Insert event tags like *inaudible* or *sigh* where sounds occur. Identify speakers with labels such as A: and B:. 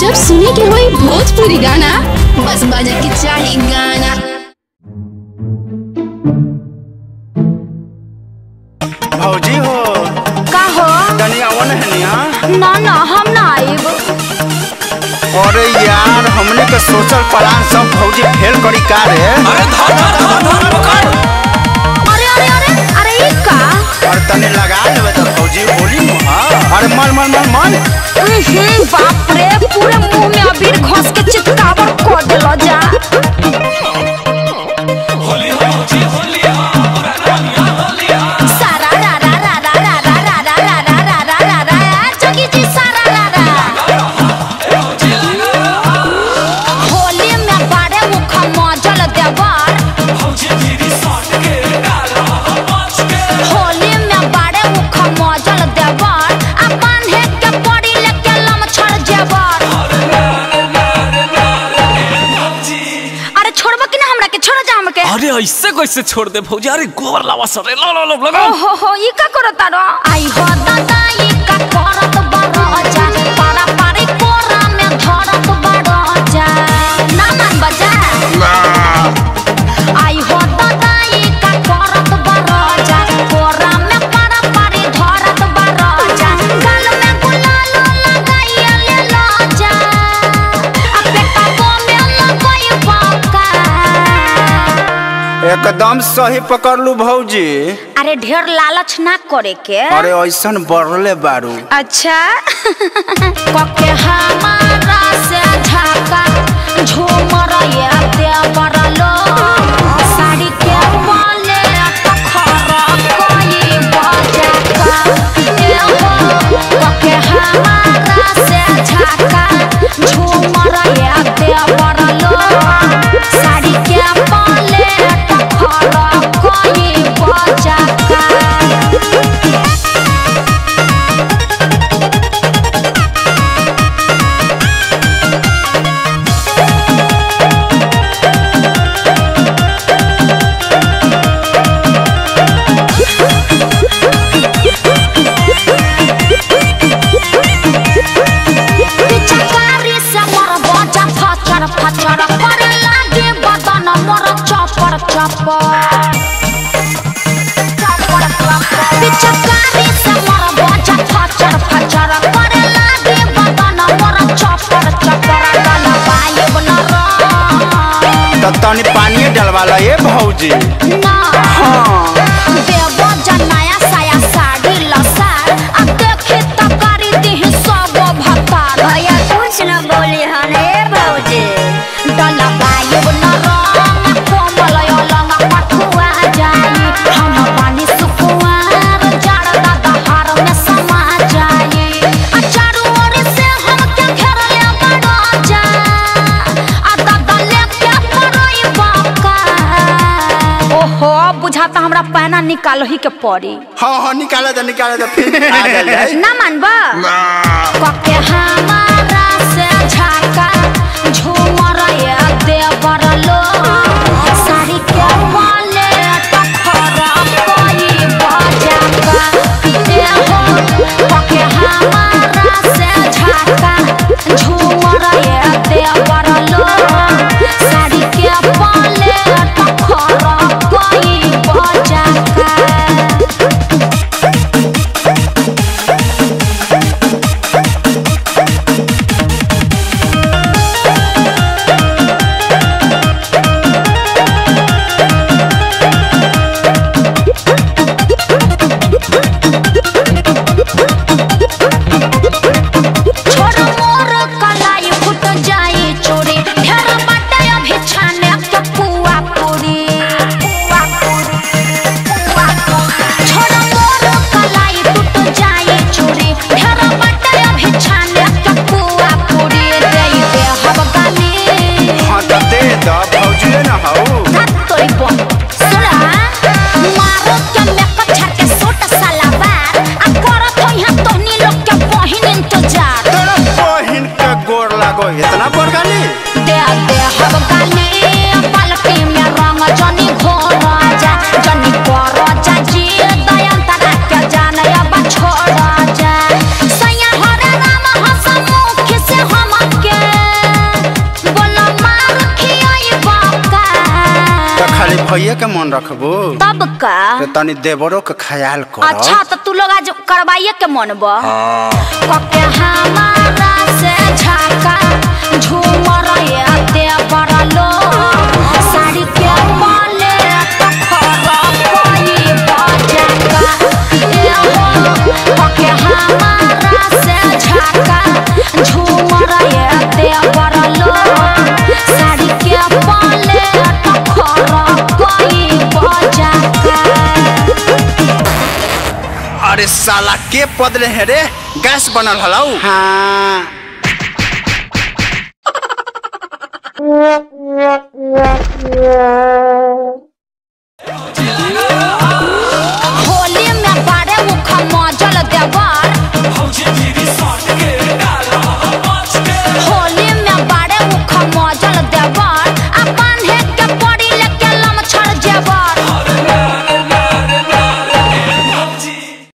A: जब सुने के हुई भोजपुरी गाना बस बजे के चाहे गाना।
B: भौजी हो।
C: का हो?
B: तनी वन है निया।
C: ना ना हम ना आई वो
B: अरे यार हमने के सोशल प्लान सब भौजी फेल करी का रे?
D: अरे धर धर धर पकड़।
C: अरे अरे अरे
B: मन?
C: बाप रे पूरे मुँह में अबीर खोस के
D: चित ऐसे कैसे छोड़ दे भौजी? अरे गोबर लावा सरे लो लो लो
C: लगाओ। हो हो ई का करतारो आई हो दादा
B: एकदम सही पकड़ लू भौजी।
C: अरे ढेर लालच ना करे के।
B: अरे ऐसा बढ़ले बारू।
C: अच्छा। *laughs* खचर पर लागे बदन
B: पानी डलवाला ए भौजी
C: निकालो ही के पड़ी।
B: हाँ हाँ निकाला था निकाला था *laughs* फिर
C: ना मानबा
B: भैया के मन रखबो।
C: तब का
B: तो तनी देवरो के ख्याल कर
C: अच्छा तो तू लोग आज करवाइए के मन बा कके
B: अरे साला के पदले है रे? गैस बनल हलाऊ। हाँ। *laughs*